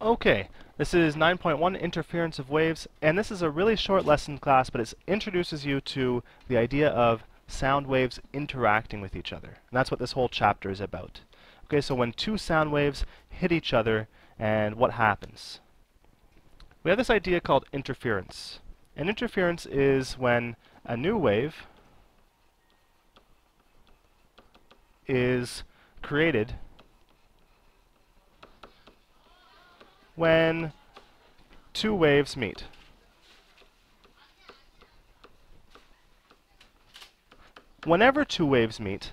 Okay, this is 9.1 interference of waves, and this is a really short lesson class, but it introduces you to the idea of sound waves interacting with each other. And that's what this whole chapter is about. Okay, so when two sound waves hit each other, and what happens? We have this idea called interference. And interference is when a new wave is created when two waves meet. Whenever two waves meet,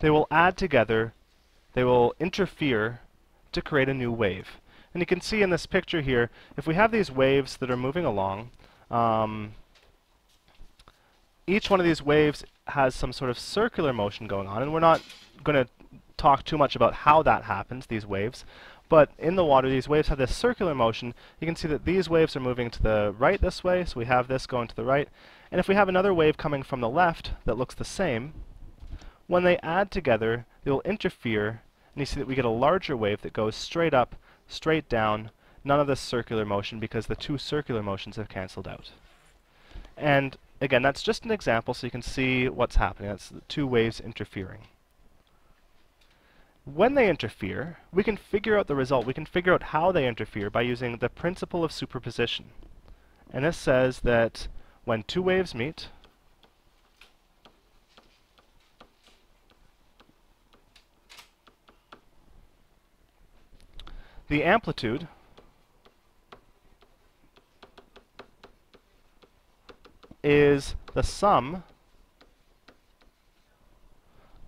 they will add together, they will interfere to create a new wave. And you can see in this picture here, if we have these waves that are moving along, um, each one of these waves has some sort of circular motion going on, and we're not going to talk too much about how that happens, these waves, but in the water, these waves have this circular motion. You can see that these waves are moving to the right this way, so we have this going to the right. And if we have another wave coming from the left that looks the same, when they add together, they will interfere, and you see that we get a larger wave that goes straight up, straight down, none of this circular motion because the two circular motions have cancelled out. And again, that's just an example so you can see what's happening. That's the two waves interfering. When they interfere, we can figure out the result. We can figure out how they interfere by using the principle of superposition. And this says that when two waves meet, the amplitude is the sum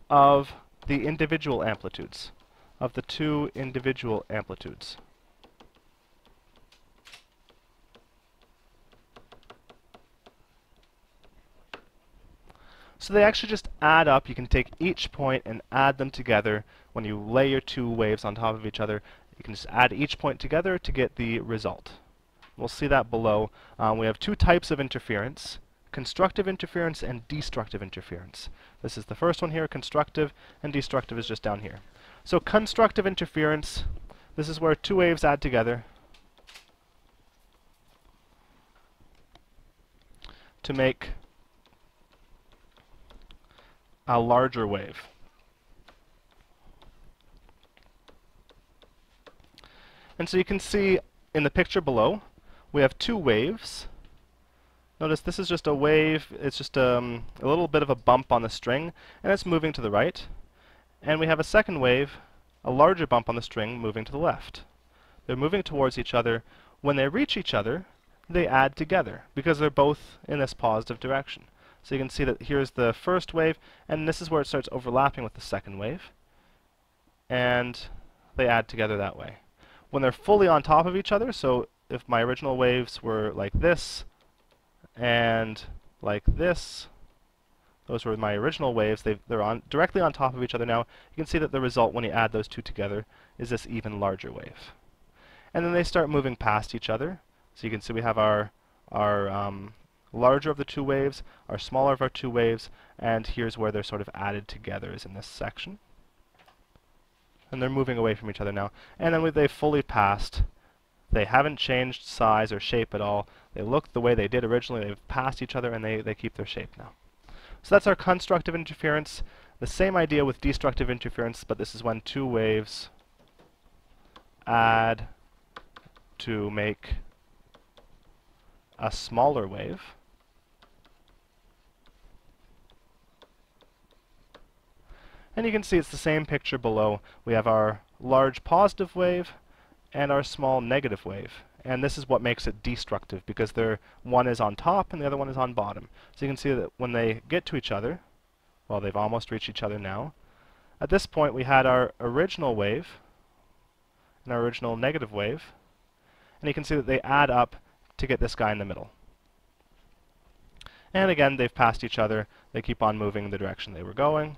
of the individual amplitudes of the two individual amplitudes. So they actually just add up. You can take each point and add them together. When you lay your two waves on top of each other, you can just add each point together to get the result. We'll see that below. Um, we have two types of interference constructive interference and destructive interference. This is the first one here, constructive, and destructive is just down here. So constructive interference, this is where two waves add together to make a larger wave. And so you can see in the picture below, we have two waves Notice this is just a wave, it's just um, a little bit of a bump on the string, and it's moving to the right. And we have a second wave, a larger bump on the string, moving to the left. They're moving towards each other. When they reach each other, they add together, because they're both in this positive direction. So you can see that here's the first wave, and this is where it starts overlapping with the second wave. And they add together that way. When they're fully on top of each other, so if my original waves were like this, and like this. Those were my original waves. they are on directly on top of each other now. You can see that the result when you add those two together is this even larger wave. And then they start moving past each other. So you can see we have our, our um, larger of the two waves, our smaller of our two waves, and here's where they're sort of added together is in this section. And they're moving away from each other now. And then they've fully passed they haven't changed size or shape at all. They look the way they did originally. They've passed each other and they, they keep their shape now. So that's our constructive interference. The same idea with destructive interference, but this is when two waves add to make a smaller wave. And you can see it's the same picture below. We have our large positive wave and our small negative wave. And this is what makes it destructive because they're, one is on top and the other one is on bottom. So you can see that when they get to each other, well they've almost reached each other now, at this point we had our original wave and our original negative wave, and you can see that they add up to get this guy in the middle. And again, they've passed each other. They keep on moving in the direction they were going.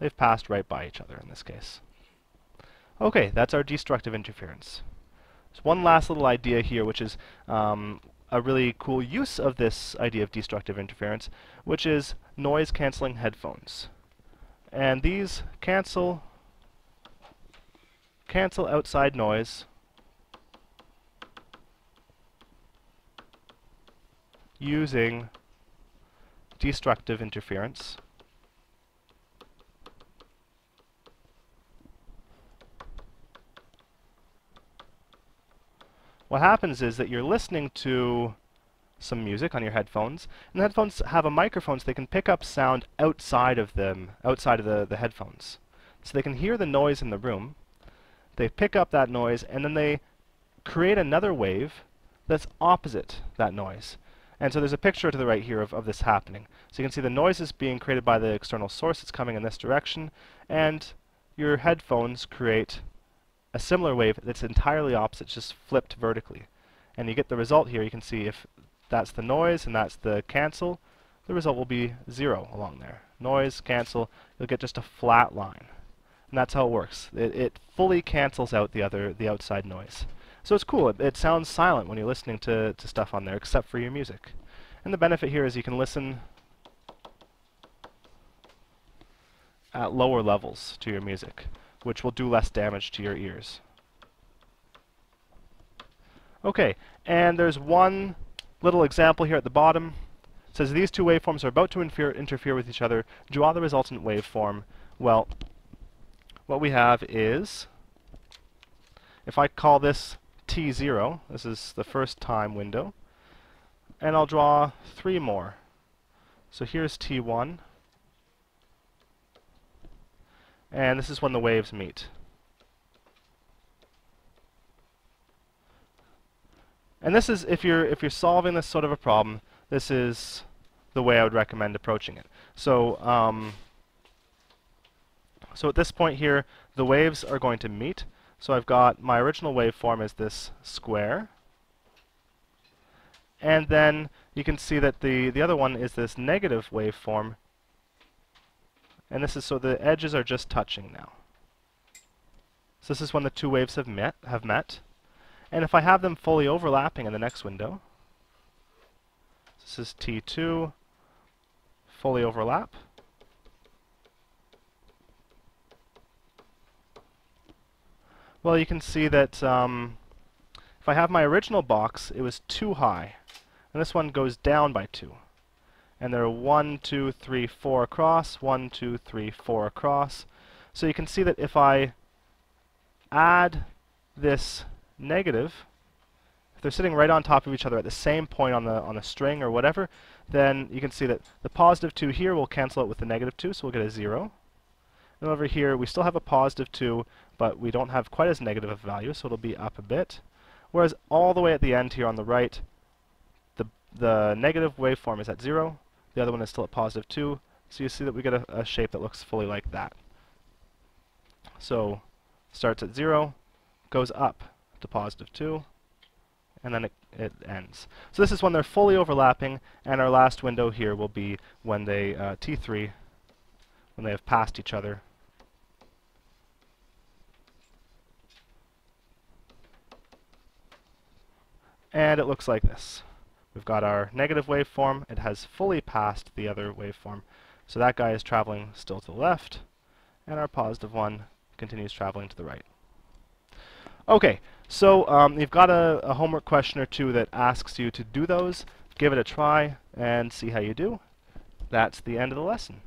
They've passed right by each other in this case. Okay, that's our destructive interference. There's one last little idea here, which is um, a really cool use of this idea of destructive interference, which is noise-canceling headphones. And these cancel cancel outside noise using destructive interference. What happens is that you're listening to some music on your headphones, and the headphones have a microphone so they can pick up sound outside of them, outside of the, the headphones. So they can hear the noise in the room, they pick up that noise, and then they create another wave that's opposite that noise. And so there's a picture to the right here of, of this happening. So you can see the noise is being created by the external source, it's coming in this direction, and your headphones create a similar wave that's entirely opposite, just flipped vertically. And you get the result here, you can see if that's the noise and that's the cancel, the result will be zero along there. Noise, cancel, you'll get just a flat line. And that's how it works. It, it fully cancels out the other, the outside noise. So it's cool. It, it sounds silent when you're listening to, to stuff on there, except for your music. And the benefit here is you can listen at lower levels to your music, which will do less damage to your ears. Okay, and there's one little example here at the bottom. It says these two waveforms are about to interfere with each other. Draw the resultant waveform. Well, what we have is, if I call this t0, this is the first time window, and I'll draw three more. So here's t1, and this is when the waves meet. And this is, if you're, if you're solving this sort of a problem, this is the way I would recommend approaching it. So, um, so at this point here, the waves are going to meet. So I've got my original waveform is this square. And then you can see that the, the other one is this negative waveform. And this is so the edges are just touching now. So this is when the two waves have met. Have met. And if I have them fully overlapping in the next window, this is T2, fully overlap. Well, you can see that um, if I have my original box, it was too high. And this one goes down by 2. And there are one, two, three, four across, one, two, three, four across. So you can see that if I add this negative, if they're sitting right on top of each other at the same point on the on the string or whatever, then you can see that the positive 2 here will cancel out with the negative 2, so we'll get a 0. And over here, we still have a positive 2, but we don't have quite as negative a value, so it'll be up a bit. Whereas all the way at the end here on the right, the, the negative waveform is at 0, the other one is still at positive 2, so you see that we get a, a shape that looks fully like that. So starts at 0, goes up to positive 2, and then it, it ends. So this is when they're fully overlapping, and our last window here will be when they, uh, T3, when they have passed each other. And it looks like this. We've got our negative waveform. It has fully passed the other waveform. So that guy is traveling still to the left, and our positive one continues traveling to the right. Okay, so um, you've got a, a, homework question or two that asks you to do those. Give it a try and see how you do. That's the end of the lesson.